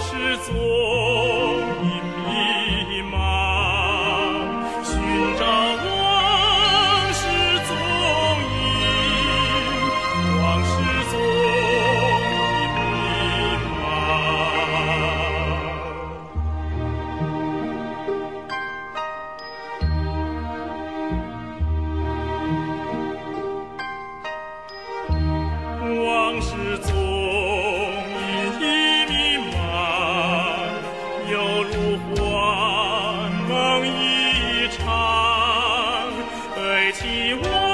是昨起舞。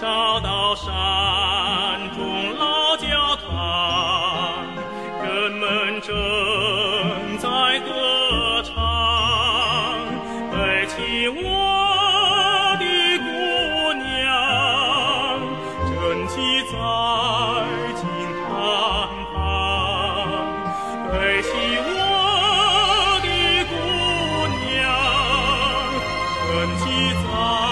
找到山中老教堂，人们正在歌唱，背起我的姑娘，正骑在金滩旁，背起我的姑娘，正骑在。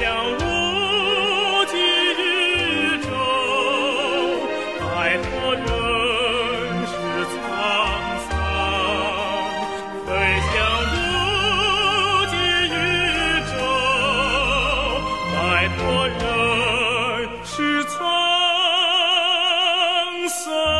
向无尽宇宙，摆脱人世沧桑；飞向无尽宇宙，摆脱人世沧桑。